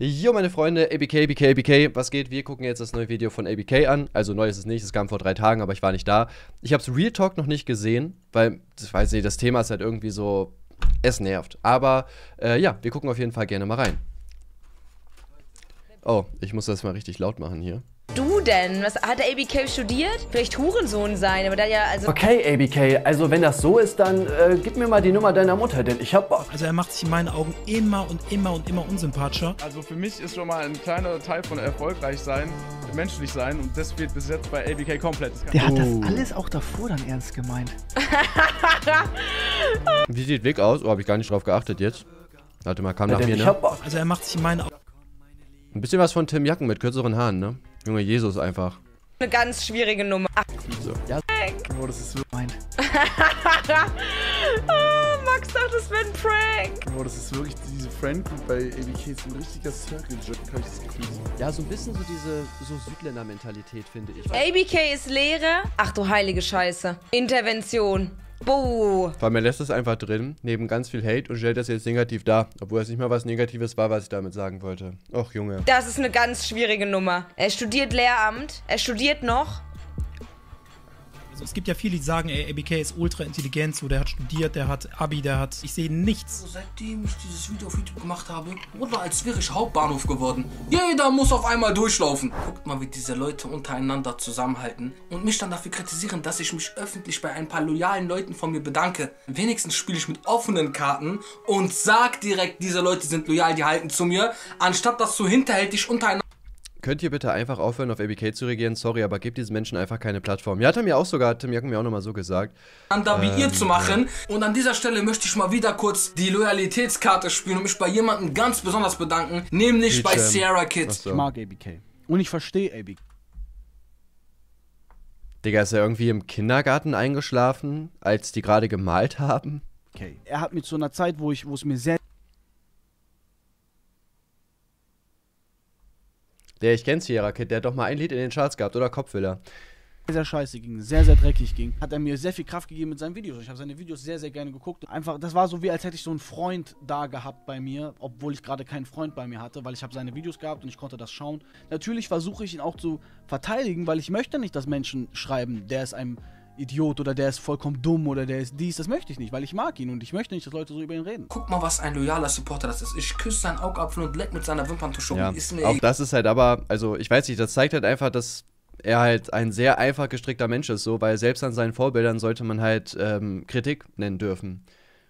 Jo, meine Freunde, ABK, ABK, ABK, was geht? Wir gucken jetzt das neue Video von ABK an. Also neu ist es nicht, es kam vor drei Tagen, aber ich war nicht da. Ich habe es Real Talk noch nicht gesehen, weil, ich weiß nicht, das Thema ist halt irgendwie so, es nervt. Aber äh, ja, wir gucken auf jeden Fall gerne mal rein. Oh, ich muss das mal richtig laut machen hier. Du denn? Was hat der ABK studiert? Vielleicht Hurensohn sein, aber der ja also. Okay, ABK, also wenn das so ist, dann äh, gib mir mal die Nummer deiner Mutter, denn ich hab Bock. Also er macht sich in meinen Augen immer und immer und immer unsympathischer. Also für mich ist schon mal ein kleiner Teil von erfolgreich sein, menschlich sein und das wird bis jetzt bei ABK komplett. Der hat das alles auch davor dann ernst gemeint. Wie sieht Vic aus? Oh, habe ich gar nicht drauf geachtet jetzt. Warte mal, kam nach denn mir, ich ne? hab Bock. Also er macht sich in meinen Augen Ein bisschen was von Tim Jacken mit kürzeren Haaren, ne? Junge, Jesus einfach. eine ganz schwierige Nummer. Ach, Oh, das ist, wir- Meint. oh, Max dachte, es wäre ein Prank. oh, das ist wirklich diese Friend Group bei ABK ist ein richtiger Circle Jerk, habe ich das Gefühl. Ja, so ein bisschen so diese so Südländer-Mentalität, finde ich. ABK ist Lehre. Ach du heilige Scheiße. Intervention. Buh. Vor allem, er lässt es einfach drin, neben ganz viel Hate und stellt das jetzt negativ dar. Obwohl es nicht mal was Negatives war, was ich damit sagen wollte. Och, Junge. Das ist eine ganz schwierige Nummer. Er studiert Lehramt. Er studiert noch. Es gibt ja viele, die sagen, ey, ABK ist ultra intelligent, so der hat studiert, der hat Abi, der hat. Ich sehe nichts. Seitdem ich dieses Video auf YouTube gemacht habe, wurde als wäre ich Hauptbahnhof geworden. Jeder muss auf einmal durchlaufen. Guckt mal, wie diese Leute untereinander zusammenhalten und mich dann dafür kritisieren, dass ich mich öffentlich bei ein paar loyalen Leuten von mir bedanke. Wenigstens spiele ich mit offenen Karten und sag direkt, diese Leute sind loyal, die halten zu mir, anstatt das so hinterhältig untereinander Könnt ihr bitte einfach aufhören, auf ABK zu regieren? Sorry, aber gebt diesen Menschen einfach keine Plattform. Ja, hat er mir auch sogar, Tim Jacken mir auch nochmal so gesagt. wie ihr zu machen. Und an dieser Stelle möchte ich mal wieder kurz die Loyalitätskarte spielen und mich bei jemandem ganz besonders bedanken, nämlich bei ähm, Sierra Kids. Achso. Ich mag ABK. Und ich verstehe ABK. Digga, ist er irgendwie im Kindergarten eingeschlafen, als die gerade gemalt haben? Er hat mir zu einer Zeit, wo ich, wo es mir sehr Der, ich kenn Sierra Kid, der hat doch mal ein Lied in den Charts gehabt, oder Kopfwiller. sehr scheiße ging, sehr, sehr dreckig ging, hat er mir sehr viel Kraft gegeben mit seinen Videos. Ich habe seine Videos sehr, sehr gerne geguckt. Einfach, das war so wie, als hätte ich so einen Freund da gehabt bei mir, obwohl ich gerade keinen Freund bei mir hatte, weil ich habe seine Videos gehabt und ich konnte das schauen. Natürlich versuche ich ihn auch zu verteidigen, weil ich möchte nicht, dass Menschen schreiben, der ist ein Idiot oder der ist vollkommen dumm oder der ist dies. Das möchte ich nicht, weil ich mag ihn und ich möchte nicht, dass Leute so über ihn reden. Guck mal, was ein loyaler Supporter das ist. Ich küsse seinen Augapfel und leck mit seiner Wimperntusche. Ja, Ist mir auch das ist halt aber, also ich weiß nicht, das zeigt halt einfach, dass er halt ein sehr einfach gestrickter Mensch ist, so, weil selbst an seinen Vorbildern sollte man halt ähm, Kritik nennen dürfen.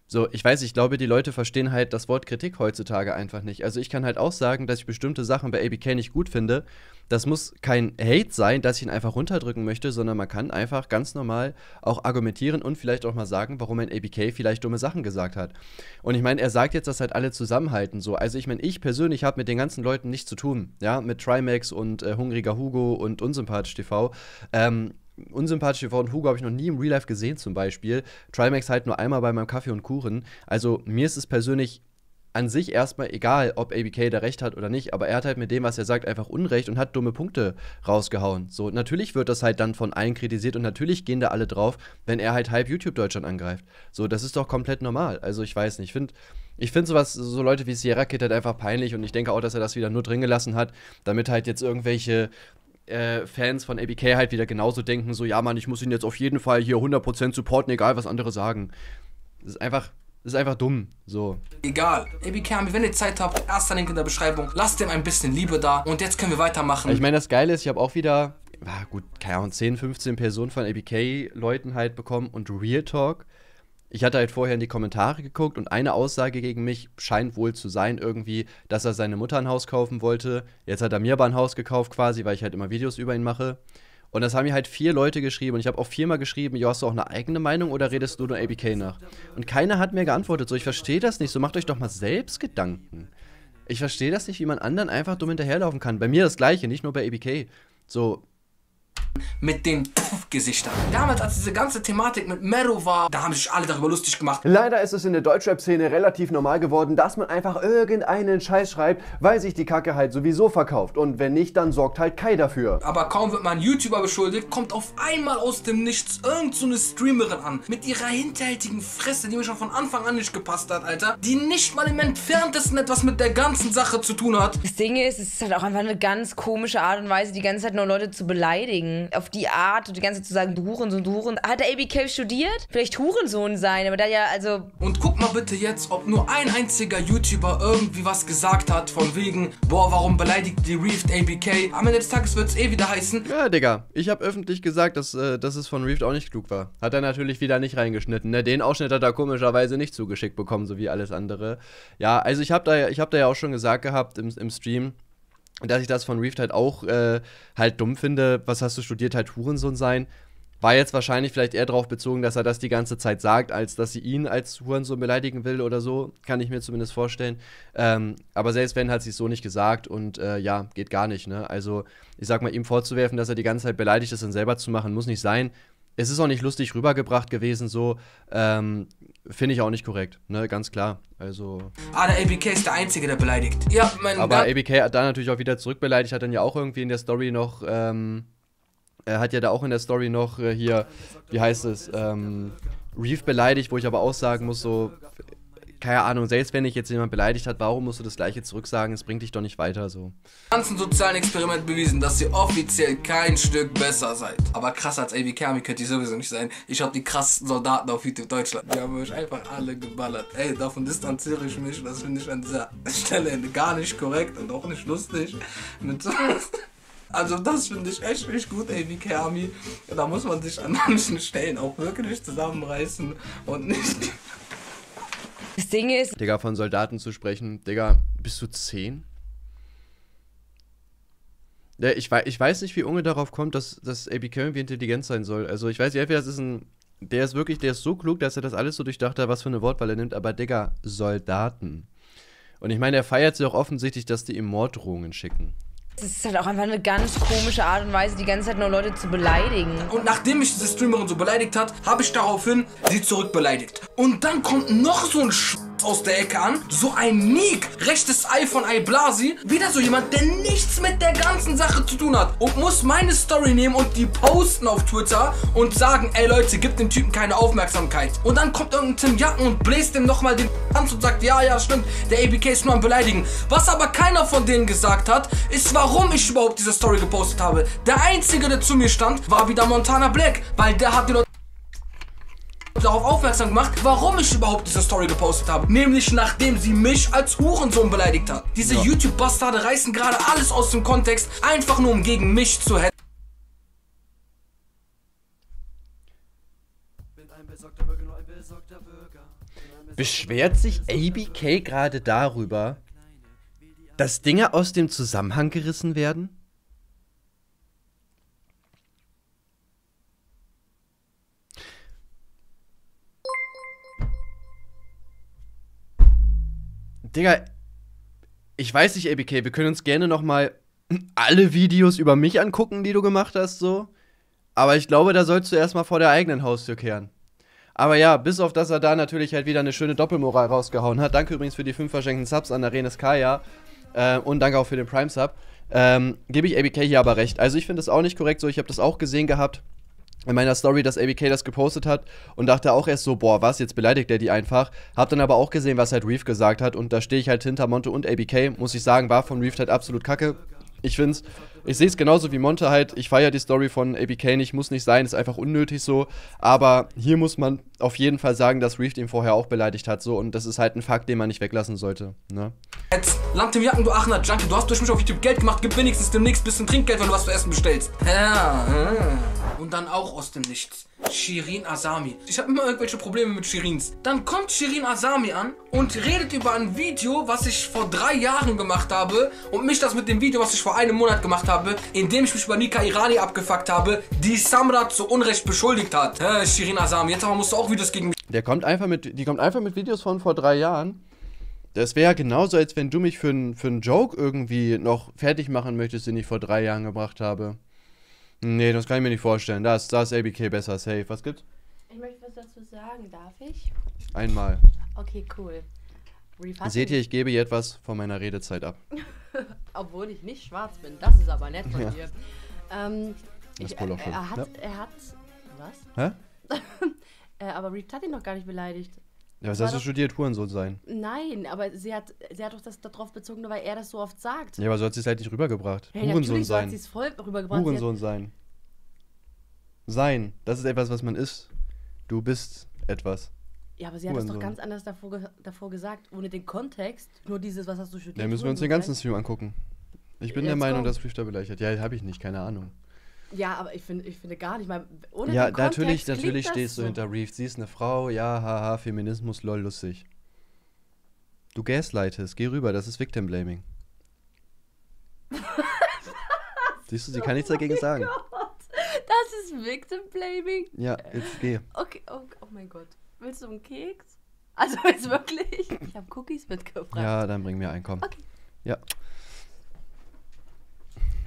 So, ich weiß, ich glaube, die Leute verstehen halt das Wort Kritik heutzutage einfach nicht. Also ich kann halt auch sagen, dass ich bestimmte Sachen bei ABK nicht gut finde. Das muss kein Hate sein, dass ich ihn einfach runterdrücken möchte, sondern man kann einfach ganz normal auch argumentieren und vielleicht auch mal sagen, warum ein ABK vielleicht dumme Sachen gesagt hat. Und ich meine, er sagt jetzt, dass halt alle zusammenhalten. So, also ich meine, ich persönlich habe mit den ganzen Leuten nichts zu tun, ja, mit Trimax und äh, Hungriger Hugo und Unsympathisch TV. Ähm, Unsympathisch und Hugo habe ich noch nie im Real Life gesehen, zum Beispiel. Trimax halt nur einmal bei meinem Kaffee und Kuchen. Also mir ist es persönlich an sich erstmal egal, ob ABK da recht hat oder nicht, aber er hat halt mit dem, was er sagt, einfach Unrecht und hat dumme Punkte rausgehauen. So, natürlich wird das halt dann von allen kritisiert und natürlich gehen da alle drauf, wenn er halt halb YouTube Deutschland angreift. So, das ist doch komplett normal. Also ich weiß nicht, ich finde ich finde sowas, so Leute wie Sierra Kid halt einfach peinlich und ich denke auch, dass er das wieder nur drin gelassen hat, damit halt jetzt irgendwelche äh, Fans von ABK halt wieder genauso denken, so, ja Mann, ich muss ihn jetzt auf jeden Fall hier 100% supporten, egal was andere sagen. Das ist einfach, das ist einfach dumm, so. egal. ABK, wenn ihr Zeit habt, erster Link in der Beschreibung. Lasst dem ein bisschen Liebe da. Und jetzt können wir weitermachen. Ich meine, das Geile ist, ich habe auch wieder, ah, gut, keine Ahnung, 10, 15 Personen von ABK-Leuten halt bekommen und Real Talk. Ich hatte halt vorher in die Kommentare geguckt und eine Aussage gegen mich scheint wohl zu sein, irgendwie, dass er seine Mutter ein Haus kaufen wollte. Jetzt hat er mir aber ein Haus gekauft quasi, weil ich halt immer Videos über ihn mache. Und das haben mir halt vier Leute geschrieben und ich habe auch viermal geschrieben, ja, hast du auch eine eigene Meinung oder redest du nur ABK nach? Und keiner hat mir geantwortet, so, ich verstehe das nicht, so macht euch doch mal selbst Gedanken. Ich verstehe das nicht, wie man anderen einfach dumm hinterherlaufen kann. Bei mir das gleiche, nicht nur bei ABK. So, mit den Gesichtern. Damals, als diese ganze Thematik mit Mero war, da haben sich alle darüber lustig gemacht. Leider ist es in der Deutschrap-Szene relativ normal geworden, dass man einfach irgendeinen Scheiß schreibt, weil sich die Kacke halt sowieso verkauft. Und wenn nicht, dann sorgt halt Kai dafür. Aber kaum wird man YouTuber beschuldigt, kommt auf einmal aus dem Nichts irgend so eine Streamerin an. Mit ihrer hinterhältigen Fresse, die mir schon von Anfang an nicht gepasst hat, Alter. Die nicht mal im entferntesten etwas mit der ganzen Sache zu tun hat. Das Ding ist, es ist halt auch einfach eine ganz komische Art und Weise, die ganze Zeit nur Leute zu beleidigen. Auf die Art und die ganze Zeit zu sagen, du Hurensohn, du Hurensohn. Hat der ABK studiert? Vielleicht Hurensohn sein, aber da ja, also. Und guck mal bitte jetzt, ob nur ein einziger YouTuber irgendwie was gesagt hat, von wegen, boah, warum beleidigt die Reefed ABK? Am Ende des Tages wird es eh wieder heißen, Ja, Digga, ich habe öffentlich gesagt, dass, äh, dass es von Reefed auch nicht klug war. Hat er natürlich wieder nicht reingeschnitten. Ne? Den Ausschnitt hat er komischerweise nicht zugeschickt bekommen, so wie alles andere. Ja, also ich habe da, ich hab da ja auch schon gesagt gehabt im, im Stream, dass ich das von Reefed halt auch äh, halt dumm finde. Was hast du studiert? Halt Hurensohn sein. War jetzt wahrscheinlich vielleicht eher darauf bezogen, dass er das die ganze Zeit sagt, als dass sie ihn als Hurensohn beleidigen will oder so. Kann ich mir zumindest vorstellen. Ähm, aber selbst wenn, hat sie es so nicht gesagt und äh, ja, geht gar nicht, ne? Also, ich sag mal, ihm vorzuwerfen, dass er die ganze Zeit beleidigt ist, dann selber zu machen, muss nicht sein. Es ist auch nicht lustig rübergebracht gewesen, so. Ähm, Finde ich auch nicht korrekt, ne? Ganz klar. Also. ah, der ABK ist der Einzige, der beleidigt. Ja, mein Aber Gan- ABK hat da natürlich auch wieder zurückbeleidigt, hat dann ja auch irgendwie in der Story noch, ähm, er hat ja da auch in der Story noch äh, hier, wie heißt es, ähm, Reef beleidigt, wo ich aber auch sagen muss, so, keine Ahnung, selbst wenn dich jetzt jemand beleidigt hat, warum musst du das gleiche zurücksagen? Es bringt dich doch nicht weiter, so. ganzen sozialen Experiment bewiesen, dass ihr offiziell kein Stück besser seid. Aber krasser als ABK Army könnt ihr sowieso nicht sein. Ich hab die krassesten Soldaten auf YouTube Deutschland. Die haben euch einfach alle geballert. Ey, davon distanziere ich mich. Das finde ich an dieser Stelle gar nicht korrekt und auch nicht lustig. Mit so also das finde ich echt nicht gut, ABK Army. Da muss man sich an manchen Stellen auch wirklich zusammenreißen und nicht... Das Ding ist, Digga, von Soldaten zu sprechen, Digga, bist du 10? Ja, ich, wei ich weiß nicht, wie Unge darauf kommt, dass, dass ABK irgendwie intelligent sein soll. Also ich weiß nicht, entweder das ist ein. Der ist wirklich, der ist so klug, dass er das alles so durchdacht hat, was für eine Wortwahl er nimmt, aber Digga, Soldaten. Und ich meine, er feiert sich auch offensichtlich, dass die ihm Morddrohungen schicken. Es ist halt auch einfach eine ganz komische Art und Weise, die ganze Zeit nur Leute zu beleidigen. Und nachdem mich diese Streamerin so beleidigt hat, habe ich daraufhin sie zurückbeleidigt. Und dann kommt noch so ein Sch aus der Ecke an, so ein Nick, rechtes Ei von Iblasi, wieder so jemand, der nichts mit der ganzen Sache zu tun hat und muss meine Story nehmen und die posten auf Twitter und sagen, ey Leute, gib dem Typen keine Aufmerksamkeit. Und dann kommt irgendein Tim Jacken und bläst dem nochmal den Tanz und sagt, ja, ja, stimmt, der ABK ist nur am Beleidigen. Was aber keiner von denen gesagt hat, ist, warum ich überhaupt diese Story gepostet habe. Der einzige, der zu mir stand, war wieder Montana Black, weil der hat die Leute darauf aufmerksam gemacht, warum ich überhaupt diese Story gepostet habe. Nämlich nachdem sie mich als Hurensohn beleidigt hat. Diese YouTube-Bastarde reißen gerade alles aus dem Kontext, einfach nur um gegen mich zu hetzen. Beschwert sich ABK gerade darüber, dass Dinge aus dem Zusammenhang gerissen werden? Digga, ich weiß nicht, ABK, wir können uns gerne noch mal alle Videos über mich angucken, die du gemacht hast, so. Aber ich glaube, da sollst du erstmal vor der eigenen Haustür kehren. Aber ja, bis auf dass er da natürlich halt wieder eine schöne Doppelmoral rausgehauen hat. Danke übrigens für die fünf verschenkten Subs an Arenas Kaya. Äh, und danke auch für den Prime Sub. Ähm, Gebe ich ABK hier aber recht. Also ich finde das auch nicht korrekt so. Ich habe das auch gesehen gehabt in meiner Story, dass ABK das gepostet hat und dachte auch erst so, boah, was, jetzt beleidigt er die einfach. Hab dann aber auch gesehen, was halt Reef gesagt hat und da stehe ich halt hinter Monte und ABK. Muss ich sagen, war von Reef halt absolut kacke. Ich find's, ich sehe es genauso wie Monte halt. Ich feiere die Story von ABK nicht, muss nicht sein, ist einfach unnötig so. Aber hier muss man auf jeden Fall sagen, dass Reef ihn vorher auch beleidigt hat so und das ist halt ein Fakt, den man nicht weglassen sollte. Ne? Jetzt, Land im Jacken, du Aachener Junkie, du hast durch mich auf YouTube Geld gemacht, gib wenigstens demnächst bisschen Trinkgeld, wenn du was zu essen bestellst. Ja. Und dann auch aus dem Nichts. Shirin Asami. Ich habe immer irgendwelche Probleme mit Shirins. Dann kommt Shirin Asami an und redet über ein Video, was ich vor drei Jahren gemacht habe und mich das mit dem Video, was ich vor einem Monat gemacht habe, in dem ich mich über Nika Irani abgefuckt habe, die Samra zu Unrecht beschuldigt hat. Äh, Shirin Asami, jetzt aber musst du auch Videos gegen mich Der kommt einfach mit, die kommt einfach mit Videos von vor drei Jahren. Das wäre ja genauso, als wenn du mich für einen für einen Joke irgendwie noch fertig machen möchtest, den ich vor drei Jahren gebracht habe. Nee, das kann ich mir nicht vorstellen. Da ist, da ist ABK besser. Safe. Was gibt's? Ich möchte was dazu sagen, darf ich? Einmal. Okay, cool. Hat Seht ihr, ich gebe hier etwas von meiner Redezeit ab. Obwohl ich nicht schwarz bin. Das ist aber nett von Ja. dir. Ähm, Das ich, Pullover. er, er hat, Ja. er hat, was? Hä? Äh, aber Reef hat ihn noch gar nicht beleidigt. Ja, was hast du studiert? Hurensohn sein. Nein, aber sie hat, sie hat doch das darauf bezogen, nur weil er das so oft sagt. Ja, aber so hat sie es halt nicht rübergebracht. Hey, Hurensohn natürlich so hat sein. sie es voll rübergebracht. Hurensohn sein. Sein. Das ist etwas, was man ist. Du bist etwas. Ja, aber sie hat es doch ganz anders davor, ge davor gesagt, ohne den Kontext. Nur dieses, was hast du studiert? Dann müssen wir uns den ganzen Stream angucken. Ich bin der Let's Meinung, go. dass da beleidigt. Ja, habe ich nicht, keine Ahnung. Ja, aber ich finde, ich finde gar nicht. Mal, ohne Ja, den Kontext natürlich, natürlich stehst du so. hinter Reef. Sie ist eine Frau, ja, haha, Feminismus, lol, lustig. Du gaslightest, geh rüber, das ist Victim Blaming. Siehst du, sie kann nichts dagegen sagen. Das ist Victim Blaming. Ja, jetzt geh. Okay, oh, oh mein Gott. Willst du einen Keks? Also jetzt wirklich? Ich habe Cookies mitgebracht. Ja, dann bring mir einen, komm. Okay. Ja.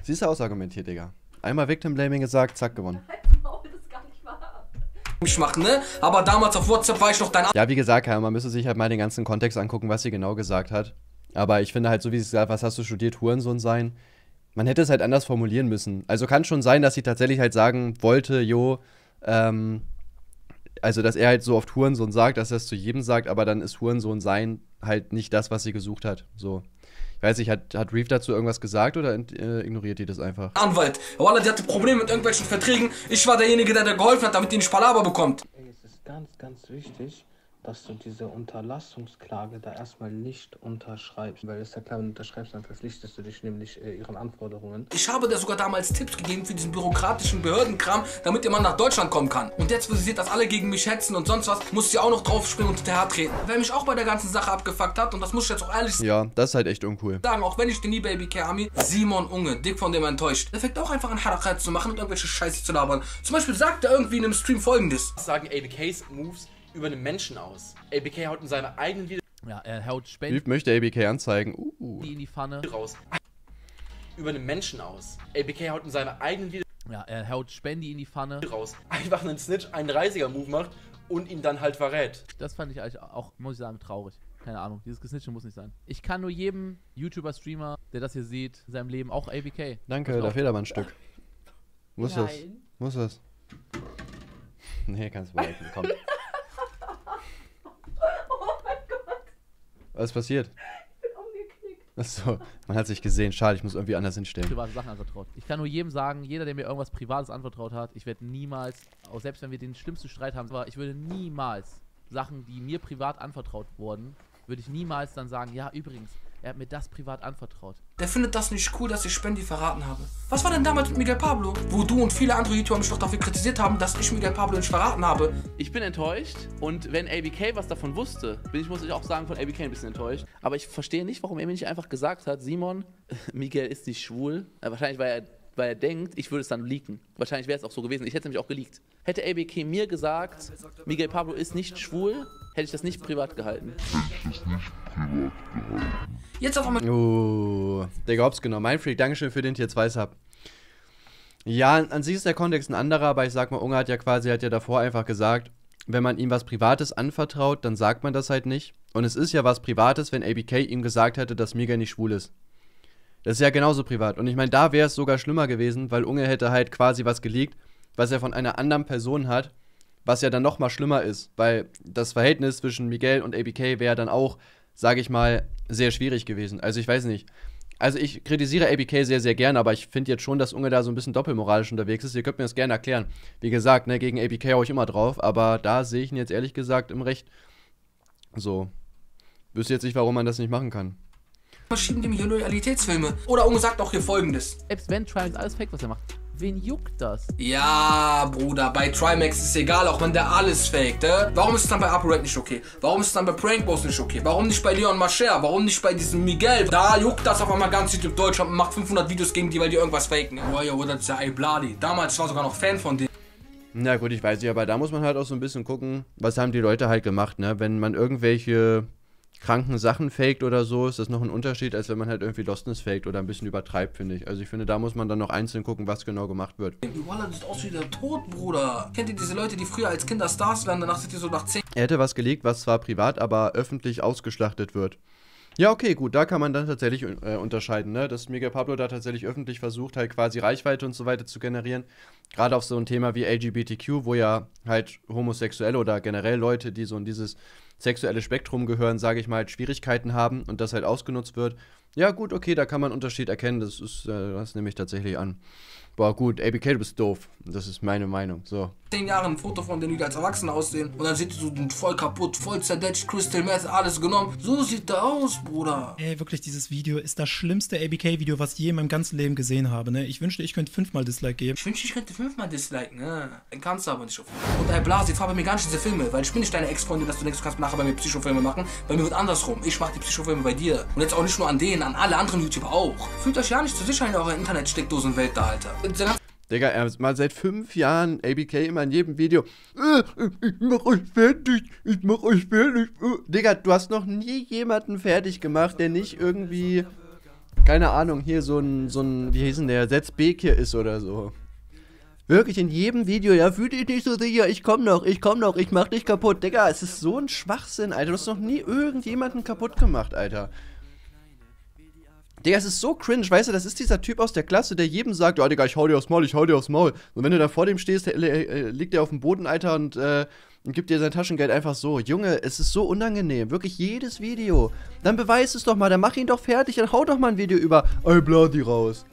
Siehst du ausargumentiert, Digga. Einmal Victim Blaming gesagt, zack, gewonnen. Das ist gar nicht wahr. mich machen, ne? Aber damals auf WhatsApp war ich noch dein Ja, wie gesagt, ja, man müsste sich halt mal den ganzen Kontext angucken, was sie genau gesagt hat. Aber ich finde halt, so wie sie es gesagt hat, was hast du studiert, Hurensohn sein? Man hätte es halt anders formulieren müssen. Also kann schon sein, dass sie tatsächlich halt sagen wollte, jo, ähm, also dass er halt so oft Hurensohn sagt, dass er es zu jedem sagt, aber dann ist Hurensohn sein halt nicht das, was sie gesucht hat. So. Ich weiß nicht, hat, hat Reef dazu irgendwas gesagt oder äh, ignoriert die das einfach? Anwalt. Wallah, die hatte Probleme mit irgendwelchen Verträgen. Ich war derjenige, der dir geholfen hat, damit die nicht Palaber bekommt. Ey, es ist ganz, ganz wichtig, dass du diese Unterlassungsklage da erstmal nicht unterschreibst. Weil es ja klar, wenn du unterschreibst, dann verpflichtest du dich nämlich äh, ihren Anforderungen. Ich habe dir sogar damals Tipps gegeben für diesen bürokratischen Behördenkram, damit ihr mal nach Deutschland kommen kann. Und jetzt, wo sie sieht, dass alle gegen mich hetzen und sonst was, muss sie auch noch draufspringen und hinterher treten. Wer mich auch bei der ganzen Sache abgefuckt hat, und das muss ich jetzt auch ehrlich Ja, das ist halt echt uncool. sagen, auch wenn ich den nie Baby Care Ami, Simon Unge, dick von dem enttäuscht. Der fängt auch einfach an Harakat zu machen und irgendwelche Scheiße zu labern. Zum Beispiel sagt er irgendwie in einem Stream folgendes. sagen ABKs Moves über einen Menschen aus. ABK haut in seiner eigenen Video Ja, er haut Spenden Reef möchte ABK anzeigen. Uh. in die Pfanne. raus. Über einen Menschen aus. ABK haut in seiner eigenen Video Ja, er haut Spendi in die Pfanne. raus. Einfach einen Snitch, einen 30er-Move macht und ihn dann halt verrät. Das fand ich eigentlich auch, muss ich sagen, traurig. Keine Ahnung, dieses Gesnitche muss nicht sein. Ich kann nur jedem YouTuber, Streamer, der das hier sieht, in seinem Leben, auch ABK. Danke, da fehlt aber ein Stück. Muss das? Nein. Muss das? Nee, kannst du behalten, komm. Was ist passiert? Achso, man hat sich gesehen. Schade, ich muss irgendwie anders hinstellen. private Sachen anvertraut. Ich kann nur jedem sagen, jeder, der mir irgendwas Privates anvertraut hat, ich werde niemals, auch selbst wenn wir den schlimmsten Streit haben, aber ich würde niemals Sachen, die mir privat anvertraut wurden, würde ich niemals dann sagen, ja, übrigens, er hat mir das privat anvertraut. Der findet das nicht cool, dass ich Spendi verraten habe. Was war denn damals mit Miguel Pablo? Wo du und viele andere YouTuber mich doch dafür kritisiert haben, dass ich Miguel Pablo nicht verraten habe. Ich bin enttäuscht und wenn ABK was davon wusste, bin ich, muss ich auch sagen, von ABK ein bisschen enttäuscht. Aber ich verstehe nicht, warum er mir nicht einfach gesagt hat, Simon, Miguel ist nicht schwul. Äh, wahrscheinlich, weil er, weil er denkt, ich würde es dann leaken. Wahrscheinlich wäre es auch so gewesen. Ich hätte es nämlich auch geleakt. Hätte ABK mir gesagt, Miguel Pablo ist nicht schwul, hätte ich das nicht privat gehalten. Jetzt auf einmal Oh, Digga, hops genau. Mein Freak, Dankeschön für den Tier 2 Sub. Ja, an sich ist der Kontext ein anderer, aber ich sag mal, Unge hat ja quasi, hat ja davor einfach gesagt, wenn man ihm was Privates anvertraut, dann sagt man das halt nicht. Und es ist ja was Privates, wenn ABK ihm gesagt hätte, dass Miguel nicht schwul ist. Das ist ja genauso privat. Und ich meine, da wäre es sogar schlimmer gewesen, weil Unge hätte halt quasi was geleakt, was er von einer anderen Person hat, was ja dann noch mal schlimmer ist, weil das Verhältnis zwischen Miguel und ABK wäre dann auch, sage ich mal, sehr schwierig gewesen. Also ich weiß nicht. Also ich kritisiere ABK sehr, sehr gerne, aber ich finde jetzt schon, dass Unge da so ein bisschen doppelmoralisch unterwegs ist. Ihr könnt mir das gerne erklären. Wie gesagt, ne, gegen ABK hau ich immer drauf, aber da sehe ich ihn jetzt ehrlich gesagt im Recht. So. Wüsste jetzt nicht, warum man das nicht machen kann. schieben die mir hier Loyalitätsfilme. Oder Unge sagt auch hier folgendes. Selbst wenn Triumph alles fake, was er macht, wen juckt das? Ja, Bruder, bei Trimax ist es egal, auch wenn der alles faked, äh? Warum ist es dann bei ApoRed nicht okay? Warum ist es dann bei Prankboss nicht okay? Warum nicht bei Leon Mascher? Warum nicht bei diesem Miguel? Da juckt das auf einmal ganz YouTube Deutschland und macht 500 Videos gegen die, weil die irgendwas faken. Oh ja, oder das ist ja ey, Bladi. Damals ich war sogar noch Fan von denen. Na gut, ich weiß nicht, aber da muss man halt auch so ein bisschen gucken, was haben die Leute halt gemacht, ne? Wenn man irgendwelche kranken Sachen faked oder so, ist das noch ein Unterschied, als wenn man halt irgendwie Lostness faked oder ein bisschen übertreibt, finde ich. Also ich finde, da muss man dann noch einzeln gucken, was genau gemacht wird. Wallah, du siehst aus wie der Tod, Bruder. Kennt ihr diese Leute, die früher als Kinder Stars waren, danach sind die so nach 10 Er hätte was gelegt, was zwar privat, aber öffentlich ausgeschlachtet wird. Ja, okay, gut, da kann man dann tatsächlich äh, unterscheiden, ne? Dass Miguel Pablo da tatsächlich öffentlich versucht, halt quasi Reichweite und so weiter zu generieren. Gerade auf so ein Thema wie LGBTQ, wo ja halt Homosexuelle oder generell Leute, die so in dieses sexuelle Spektrum gehören, sage ich mal, halt Schwierigkeiten haben und das halt ausgenutzt wird. Ja, gut, okay, da kann man einen Unterschied erkennen. Das ist, äh, das nehme ich tatsächlich an. Boah, gut, ABK, du bist doof. Das ist meine Meinung. So. Jahren ein Foto von denen, die als Erwachsene aussehen. Und dann sieht ihr so voll kaputt, voll zerdetscht, Crystal Meth, alles genommen. So sieht der aus, Bruder. Ey, wirklich, dieses Video ist das schlimmste ABK-Video, was ich je in meinem ganzen Leben gesehen habe. Ne? Ich wünschte, ich könnte fünfmal Dislike geben. Ich wünschte, ich könnte fünfmal disliken, ne? Kannst du aber nicht. Und ey, Blasi, fahr bei mir gar nicht diese Filme, weil ich bin nicht deine Ex-Freundin, dass du denkst, du kannst nachher bei mir Psychofilme machen. Bei mir wird andersrum. Ich mach die Psychofilme bei dir. Und jetzt auch nicht nur an denen, an alle anderen YouTuber auch. Fühlt euch ja nicht zu sicher in eurer Internet-Steckdosenwelt da, Alter. Digga, er mal seit fünf Jahren ABK immer in jedem Video. Äh, ich mach euch fertig, ich mach euch fertig. Äh. Digga, du hast noch nie jemanden fertig gemacht, der nicht irgendwie, keine Ahnung, hier so ein, so ein, wie hieß denn der, Setz Bekir ist oder so. Wirklich in jedem Video, ja, fühl dich nicht so sicher, ich komm noch, ich komm noch, ich mach dich kaputt. Digga, es ist so ein Schwachsinn, Alter. Du hast noch nie irgendjemanden kaputt gemacht, Alter. Digga, es ist so cringe, weißt du, das ist dieser Typ aus der Klasse, der jedem sagt, oh Digga, ich hau dir aufs Maul, ich hau dir aufs Maul. Und wenn du da vor dem stehst, äh, liegt der auf dem Boden, Alter, und, äh, und gibt dir sein Taschengeld einfach so. Junge, es ist so unangenehm. Wirklich jedes Video. Dann beweis es doch mal, dann mach ihn doch fertig, dann hau doch mal ein Video über Ey, Bloody raus.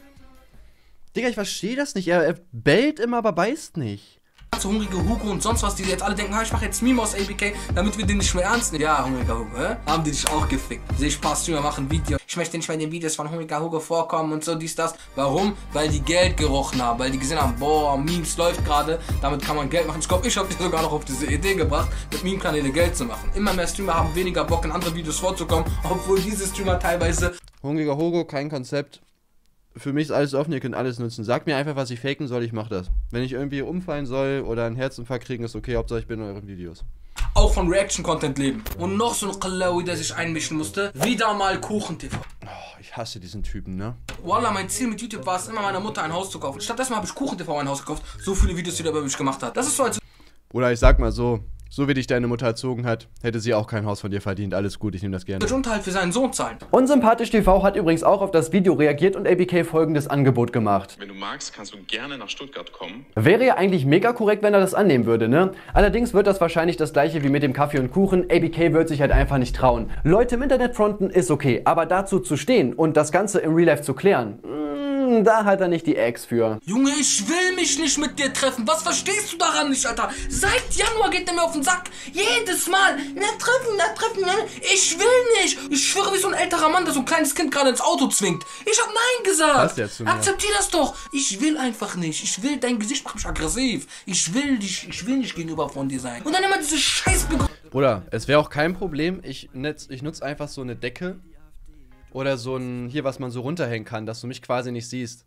Digga, ich verstehe das nicht. Er, er bellt immer, aber beißt nicht hungrige Hugo und sonst was, die jetzt alle denken, ich mache jetzt Meme aus ABK, damit wir den nicht mehr ernst nehmen. Ja, hungriger Hugo, hä? Haben die dich auch gefickt. Sehe ich paar Streamer machen Video. Ich möchte nicht mehr in den Videos von hungriger Hugo vorkommen und so dies, das. Warum? Weil die Geld gerochen haben, weil die gesehen haben, boah, Memes läuft gerade, damit kann man Geld machen. Ich glaube, ich habe die sogar noch auf diese Idee gebracht, mit Meme-Kanäle Geld zu machen. Immer mehr Streamer haben weniger Bock, in andere Videos vorzukommen, obwohl diese Streamer teilweise... Hungriger Hugo, kein Konzept für mich ist alles offen, ihr könnt alles nutzen. Sagt mir einfach, was ich faken soll, ich mach das. Wenn ich irgendwie umfallen soll oder einen Herzinfarkt kriegen, ist okay, Hauptsache ich bin in euren Videos. Auch von Reaction-Content leben. Und noch so ein Kalawi, der sich einmischen musste. Wieder mal Kuchen-TV. Oh, ich hasse diesen Typen, ne? Wallah, mein Ziel mit YouTube war es, immer meiner Mutter ein Haus zu kaufen. Stattdessen habe ich Kuchen-TV ein Haus gekauft. So viele Videos, die der über mich gemacht hat. Das ist so, als... Oder ich sag mal so, so wie dich deine Mutter erzogen hat, hätte sie auch kein Haus von dir verdient. Alles gut, ich nehme das gerne. Unterhalt für seinen Sohn zahlen. Unsympathisch TV hat übrigens auch auf das Video reagiert und ABK folgendes Angebot gemacht. Wenn du magst, kannst du gerne nach Stuttgart kommen. Wäre ja eigentlich mega korrekt, wenn er das annehmen würde, ne? Allerdings wird das wahrscheinlich das gleiche wie mit dem Kaffee und Kuchen. ABK wird sich halt einfach nicht trauen. Leute im Internet fronten ist okay, aber dazu zu stehen und das Ganze im Real Life zu klären, hm, da hat er nicht die Ex für. Junge, ich will mich nicht mit dir treffen. Was verstehst du daran nicht, Alter? Seit Januar geht er mir auf den Sack. Jedes Mal. Na treffen, na treffen, na. Ich will nicht. Ich schwöre wie so ein älterer Mann, der so ein kleines Kind gerade ins Auto zwingt. Ich hab Nein gesagt. Was jetzt zu mir? Akzeptier das doch. Ich will einfach nicht. Ich will, dein Gesicht macht mich aggressiv. Ich will dich, ich will nicht gegenüber von dir sein. Und dann immer diese scheiß Bruder, es wäre auch kein Problem. Ich, ich nutze einfach so eine Decke oder so ein, hier, was man so runterhängen kann, dass du mich quasi nicht siehst.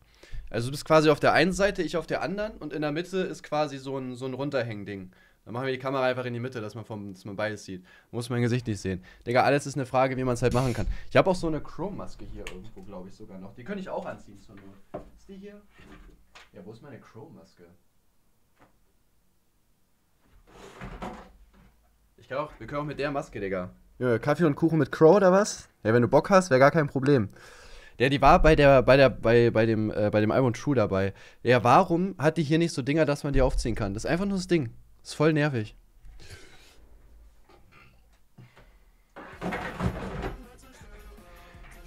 Also du bist quasi auf der einen Seite, ich auf der anderen und in der Mitte ist quasi so ein, so ein Runterhängen-Ding. Dann machen wir die Kamera einfach in die Mitte, dass man, vom, dass man beides sieht. Muss mein Gesicht nicht sehen. Digga, alles ist eine Frage, wie man es halt machen kann. Ich habe auch so eine Chrome-Maske hier irgendwo, glaube ich, sogar noch. Die könnte ich auch anziehen zur Not. Ist die hier? Ja, wo ist meine Chrome-Maske? Ich kann auch, wir können auch mit der Maske, Digga. Ja, Kaffee und Kuchen mit Crow oder was? Ja, wenn du Bock hast, wäre gar kein Problem. Der, die war bei der, bei der, bei, bei dem, äh, bei dem Album True dabei. Ja, warum hat die hier nicht so Dinger, dass man die aufziehen kann? Das ist einfach nur das Ding. Das ist voll nervig.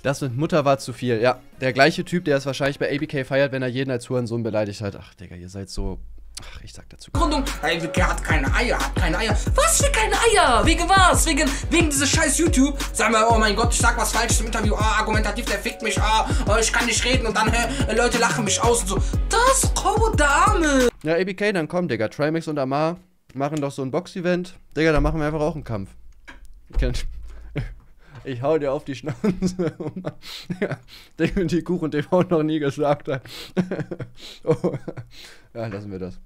Das mit Mutter war zu viel. Ja, der gleiche Typ, der es wahrscheinlich bei ABK feiert, wenn er jeden als Hurensohn beleidigt hat. Ach, Digga, ihr seid so Ach, ich sag dazu. Gründung. Hey, Wicke hat keine Eier, hat keine Eier. Was für keine Eier? Wegen was? Wegen, wegen dieses scheiß YouTube? Sagen wir, oh mein Gott, ich sag was Falsches im Interview. Ah, argumentativ, der fickt mich. Ah, oh, ich kann nicht reden. Und dann, äh, Leute lachen mich aus und so. Das, graue Dame. Ja, ABK, dann komm, Digga. Trimax und Amar machen doch so ein Box-Event. Digga, dann machen wir einfach auch einen Kampf. ich hau dir auf die Schnauze. ja, Dinge, die Kuchen TV noch nie gesagt hat. oh. Ja, lassen wir das.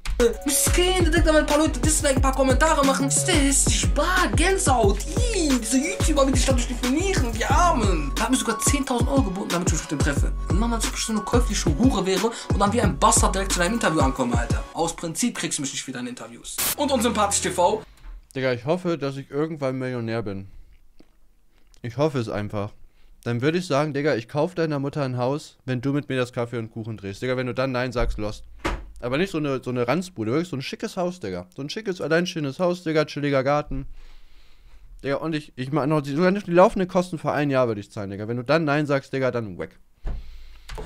Miskin, direkt damit ein paar Leute Dislike, ein paar Kommentare machen. Das ist Spaß, Gänsehaut. Ih, diese YouTuber will dich dadurch definieren, die Armen. Da hat mir sogar 10.000 Euro geboten, damit ich mich mit dem treffe. Und Mama, als ob ich so eine käufliche Hure wäre und dann wie ein Bastard direkt zu deinem Interview ankomme, Alter. Aus Prinzip kriegst du mich nicht für deine Interviews. Und unsympathisch TV. Digga, ich hoffe, dass ich irgendwann Millionär bin. Ich hoffe es einfach. Dann würde ich sagen, Digga, ich kauf deiner Mutter ein Haus, wenn du mit mir das Kaffee und Kuchen drehst. Digga, wenn du dann Nein sagst, lost. Aber nicht so eine, so eine Ranzbude, wirklich so ein schickes Haus, Digga. So ein schickes, alleinstehendes Haus, Digga, chilliger Garten. Digga, und ich, ich mach noch die, sogar nicht die laufenden Kosten für ein Jahr würde ich zahlen, Digga. Wenn du dann Nein sagst, Digga, dann weg.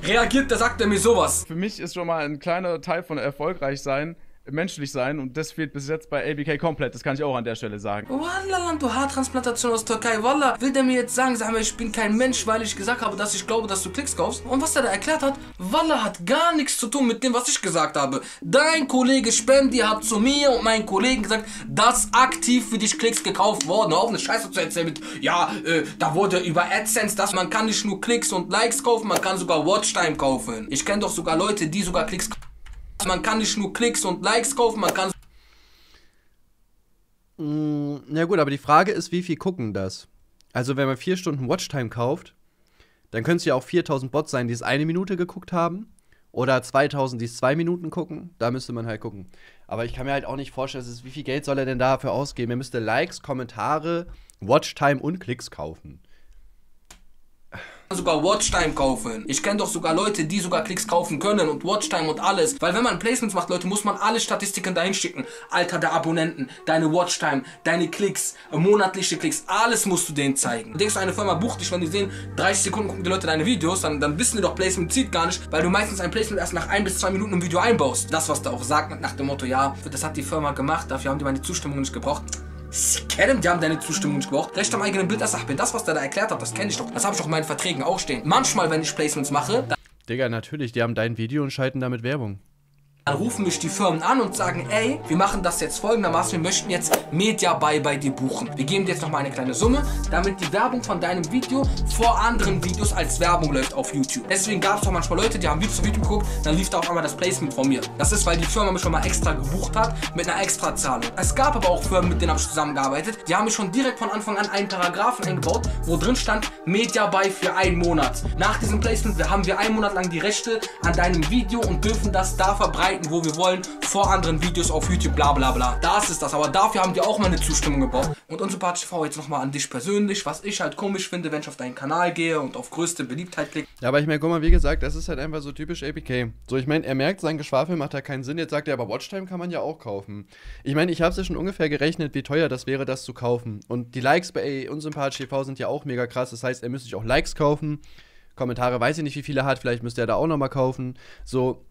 Reagiert, da sagt er mir sowas. Für mich ist schon mal ein kleiner Teil von erfolgreich sein, menschlich sein und das fehlt bis jetzt bei ABK komplett. Das kann ich auch an der Stelle sagen. Wallah, du Haartransplantation aus Türkei. Wallah, will der mir jetzt sagen, sag mal, ich bin kein Mensch, weil ich gesagt habe, dass ich glaube, dass du Klicks kaufst? Und was er da erklärt hat, Wallah hat gar nichts zu tun mit dem, was ich gesagt habe. Dein Kollege Spendi hat zu mir und meinen Kollegen gesagt, dass aktiv für dich Klicks gekauft worden. Auf, eine Scheiße zu erzählen mit, ja, äh, da wurde über AdSense, dass man kann nicht nur Klicks und Likes kaufen, man kann sogar Watchtime kaufen. Ich kenne doch sogar Leute, die sogar Klicks kaufen. Man kann nicht nur Klicks und Likes kaufen, man kann. Mm, ja gut, aber die Frage ist, wie viel gucken das? Also wenn man vier Stunden Watchtime kauft, dann können es ja auch 4000 Bots sein, die es eine Minute geguckt haben. Oder 2000, die es zwei Minuten gucken. Da müsste man halt gucken. Aber ich kann mir halt auch nicht vorstellen, ist, wie viel Geld soll er denn dafür ausgeben? Er müsste Likes, Kommentare, Watchtime und Klicks kaufen sogar Watchtime kaufen. Ich kenne doch sogar Leute, die sogar Klicks kaufen können und Watchtime und alles. Weil wenn man Placements macht, Leute, muss man alle Statistiken dahin schicken. Alter der Abonnenten, deine Watchtime, deine Klicks, monatliche Klicks, alles musst du denen zeigen. Du denkst du, eine Firma bucht dich, wenn die sehen, 30 Sekunden gucken die Leute deine Videos, dann, dann wissen die doch, Placement zieht gar nicht, weil du meistens ein Placement erst nach ein bis zwei Minuten im Video einbaust. Das, was der auch sagt, nach dem Motto, ja, das hat die Firma gemacht, dafür haben die meine Zustimmung nicht gebraucht. Sie kennen, die haben deine Zustimmung nicht gebraucht. Recht am eigenen Bild, das mir das, was der da erklärt hat, das kenne ich doch. Das habe ich doch in meinen Verträgen auch stehen. Manchmal, wenn ich Placements mache, Digga, natürlich, die haben dein Video und schalten damit Werbung. Dann rufen mich die Firmen an und sagen, ey, wir machen das jetzt folgendermaßen, wir möchten jetzt Media Buy bei dir buchen. Wir geben dir jetzt nochmal eine kleine Summe, damit die Werbung von deinem Video vor anderen Videos als Werbung läuft auf YouTube. Deswegen gab es auch manchmal Leute, die haben Videos auf YouTube geguckt, dann lief da auf einmal das Placement von mir. Das ist, weil die Firma mich schon mal extra gebucht hat, mit einer extra Zahlung. Es gab aber auch Firmen, mit denen habe ich zusammengearbeitet, die haben mich schon direkt von Anfang an einen Paragraphen eingebaut, wo drin stand, Media Buy für einen Monat. Nach diesem Placement haben wir einen Monat lang die Rechte an deinem Video und dürfen das da verbreiten, wo wir wollen, vor anderen Videos auf YouTube, bla bla bla. Das ist das, aber dafür haben die auch meine Zustimmung gebraucht. Und unsympathisch TV jetzt nochmal an dich persönlich, was ich halt komisch finde, wenn ich auf deinen Kanal gehe und auf größte Beliebtheit klicke. Ja, aber ich meine, guck mal, wie gesagt, das ist halt einfach so typisch APK. So, ich meine, er merkt, sein Geschwafel macht da keinen Sinn. Jetzt sagt er, aber Watchtime kann man ja auch kaufen. Ich meine, ich habe es ja schon ungefähr gerechnet, wie teuer das wäre, das zu kaufen. Und die Likes bei Unsympathisch TV sind ja auch mega krass. Das heißt, er müsste sich auch Likes kaufen. Kommentare weiß ich nicht, wie viele er hat. Vielleicht müsste er da auch nochmal kaufen. So,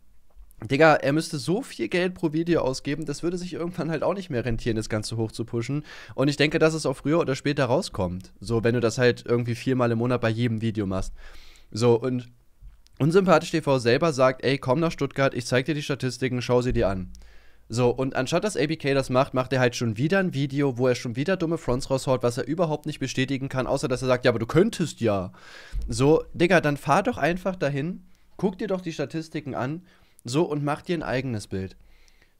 Digga, er müsste so viel Geld pro Video ausgeben, das würde sich irgendwann halt auch nicht mehr rentieren, das Ganze hoch zu pushen. Und ich denke, dass es auch früher oder später rauskommt. So, wenn du das halt irgendwie viermal im Monat bei jedem Video machst. So, und Unsympathisch TV selber sagt, ey, komm nach Stuttgart, ich zeig dir die Statistiken, schau sie dir an. So, und anstatt dass ABK das macht, macht er halt schon wieder ein Video, wo er schon wieder dumme Fronts raushaut, was er überhaupt nicht bestätigen kann, außer dass er sagt, ja, aber du könntest ja. So, Digga, dann fahr doch einfach dahin, guck dir doch die Statistiken an so, und mach dir ein eigenes Bild.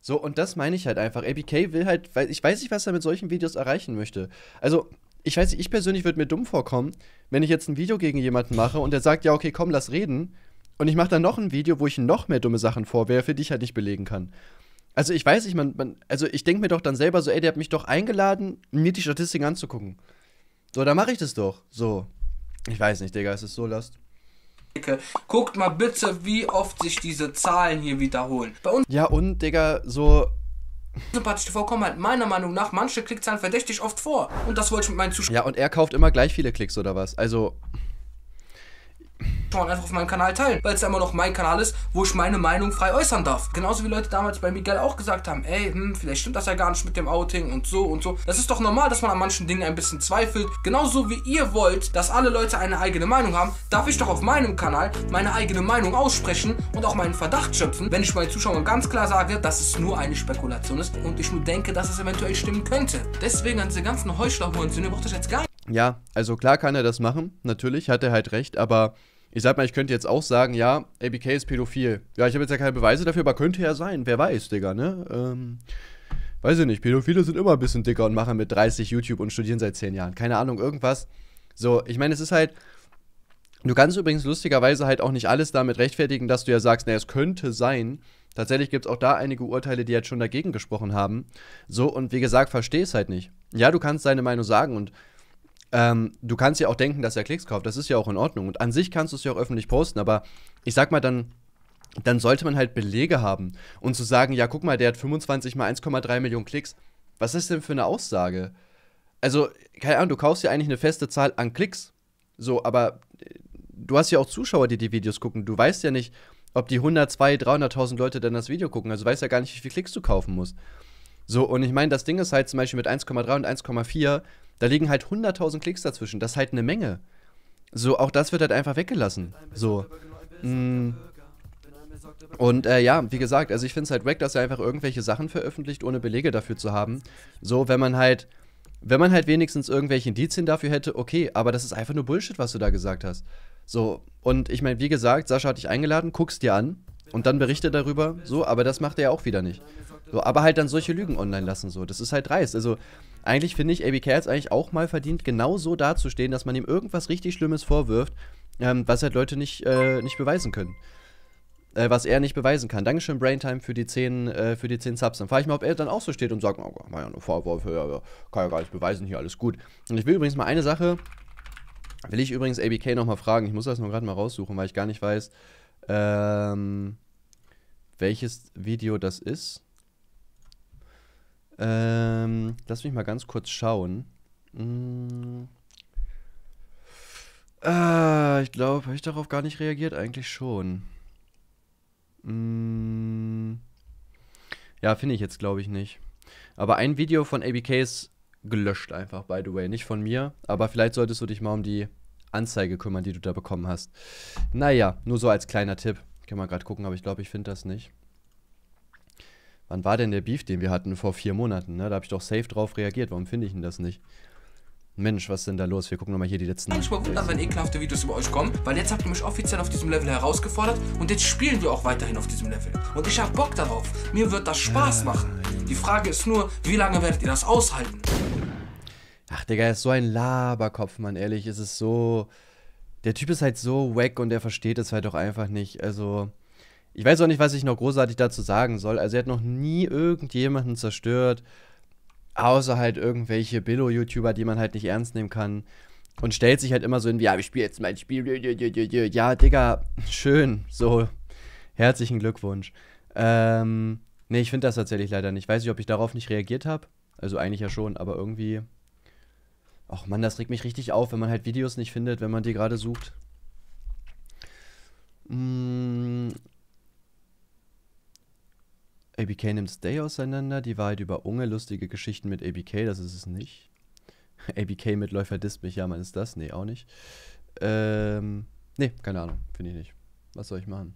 So, und das meine ich halt einfach. ABK will halt, weil ich weiß nicht, was er mit solchen Videos erreichen möchte. Also, ich weiß nicht, ich persönlich würde mir dumm vorkommen, wenn ich jetzt ein Video gegen jemanden mache und der sagt, ja, okay, komm, lass reden. Und ich mache dann noch ein Video, wo ich noch mehr dumme Sachen vorwerfe, die ich halt nicht belegen kann. Also, ich weiß nicht, man, man also ich denke mir doch dann selber so, ey, der hat mich doch eingeladen, mir die Statistiken anzugucken. So, dann mache ich das doch. So. Ich weiß nicht, Digga, es ist so last. Guckt mal bitte, wie oft sich diese Zahlen hier wiederholen. Bei uns Ja, und, Digga, so. Sympathisch TV kommen halt meiner Meinung nach manche Klickzahlen verdächtig oft vor. Und das wollte ich mit meinen Zuschauern Ja, und er kauft immer gleich viele Klicks oder was? Also. Einfach auf meinem Kanal teilen, weil es ja immer noch mein Kanal ist, wo ich meine Meinung frei äußern darf. Genauso wie Leute damals bei Miguel auch gesagt haben, ey, hm, vielleicht stimmt das ja gar nicht mit dem Outing und so und so. Das ist doch normal, dass man an manchen Dingen ein bisschen zweifelt. Genauso wie ihr wollt, dass alle Leute eine eigene Meinung haben, darf ich doch auf meinem Kanal meine eigene Meinung aussprechen und auch meinen Verdacht schöpfen, wenn ich meinen Zuschauern ganz klar sage, dass es nur eine Spekulation ist und ich nur denke, dass es eventuell stimmen könnte. Deswegen an diese ganzen Heuchler-Hurensöhne braucht euch jetzt gar nicht ja, also klar kann er das machen, natürlich, hat er halt recht, aber ich sag mal, ich könnte jetzt auch sagen, ja, ABK ist pädophil. Ja, ich habe jetzt ja keine Beweise dafür, aber könnte ja sein, wer weiß, Digga, ne? Ähm, weiß ich nicht, Pädophile sind immer ein bisschen dicker und machen mit 30 YouTube und studieren seit 10 Jahren. Keine Ahnung, irgendwas. So, ich meine, es ist halt, du kannst übrigens lustigerweise halt auch nicht alles damit rechtfertigen, dass du ja sagst, naja, es könnte sein. Tatsächlich gibt es auch da einige Urteile, die jetzt schon dagegen gesprochen haben. So, und wie gesagt, versteh es halt nicht. Ja, du kannst deine Meinung sagen und ähm, du kannst ja auch denken, dass er Klicks kauft. Das ist ja auch in Ordnung. Und an sich kannst du es ja auch öffentlich posten, aber ich sag mal, dann, dann sollte man halt Belege haben. Und zu sagen, ja, guck mal, der hat 25 mal 1,3 Millionen Klicks. Was ist denn für eine Aussage? Also, keine Ahnung, du kaufst ja eigentlich eine feste Zahl an Klicks. So, aber äh, du hast ja auch Zuschauer, die die Videos gucken. Du weißt ja nicht, ob die 100, 200, 300.000 Leute dann das Video gucken. Also du weißt ja gar nicht, wie viele Klicks du kaufen musst. So, und ich meine, das Ding ist halt zum Beispiel mit 1,3 und 1,4 da liegen halt 100.000 Klicks dazwischen. Das ist halt eine Menge. So, auch das wird halt einfach weggelassen. So. Mm. Und äh, ja, wie gesagt, also ich finde es halt wack, dass er einfach irgendwelche Sachen veröffentlicht, ohne Belege dafür zu haben. So, wenn man halt, wenn man halt wenigstens irgendwelche Indizien dafür hätte, okay, aber das ist einfach nur Bullshit, was du da gesagt hast. So, und ich meine, wie gesagt, Sascha hat dich eingeladen, guckst dir an und dann berichte darüber, so, aber das macht er ja auch wieder nicht. So, aber halt dann solche Lügen online lassen, so, das ist halt dreist. Also, eigentlich finde ich, ABK hat es eigentlich auch mal verdient, genau so dazustehen, dass man ihm irgendwas richtig Schlimmes vorwirft, ähm, was halt Leute nicht, äh, nicht beweisen können. Äh, was er nicht beweisen kann. Dankeschön, Braintime, für die 10, äh, für die 10 Subs. Dann frage ich mal, ob er dann auch so steht und sagt, oh, war ja nur Vorwürfe, ja, kann ja gar nicht beweisen, hier alles gut. Und ich will übrigens mal eine Sache, will ich übrigens ABK nochmal fragen, ich muss das nur gerade mal raussuchen, weil ich gar nicht weiß, ähm, welches Video das ist. Ähm, lass mich mal ganz kurz schauen. Hm. Ah, ich glaube, habe ich darauf gar nicht reagiert? Eigentlich schon. Hm. Ja, finde ich jetzt, glaube ich, nicht. Aber ein Video von ABK ist gelöscht einfach, by the way. Nicht von mir, aber vielleicht solltest du dich mal um die Anzeige kümmern, die du da bekommen hast. Naja, nur so als kleiner Tipp. Kann man gerade gucken, aber ich glaube, ich finde das nicht. Wann war denn der Beef, den wir hatten? Vor vier Monaten, ne? Da habe ich doch safe drauf reagiert. Warum finde ich denn das nicht? Mensch, was ist denn da los? Wir gucken nochmal hier die letzten. Ich mal wundern, wenn ekelhafte Videos über euch kommen, weil jetzt habt ihr mich offiziell auf diesem Level herausgefordert und jetzt spielen wir auch weiterhin auf diesem Level. Und ich hab Bock darauf. Mir wird das Spaß machen. Die Frage ist nur, wie lange werdet ihr das aushalten? Ach, Digga, er ist so ein Laberkopf, Mann. Ehrlich, es ist so. Der Typ ist halt so wack und der versteht es halt auch einfach nicht. Also. Ich weiß auch nicht, was ich noch großartig dazu sagen soll. Also er hat noch nie irgendjemanden zerstört, außer halt irgendwelche Billo-YouTuber, die man halt nicht ernst nehmen kann. Und stellt sich halt immer so in, ja, ich spiele jetzt mein Spiel. Ja, Digga, schön. So, herzlichen Glückwunsch. Ähm, nee, ich finde das tatsächlich leider nicht. Weiß nicht, ob ich darauf nicht reagiert habe. Also eigentlich ja schon, aber irgendwie. Ach man, das regt mich richtig auf, wenn man halt Videos nicht findet, wenn man die gerade sucht. Mmh. ABK nimmt Stay auseinander, die Wahrheit über Unge, lustige Geschichten mit ABK, das ist es nicht. ABK Mitläufer disst mich, ja, man ist das? Nee, auch nicht. Ähm, nee, keine Ahnung, finde ich nicht. Was soll ich machen?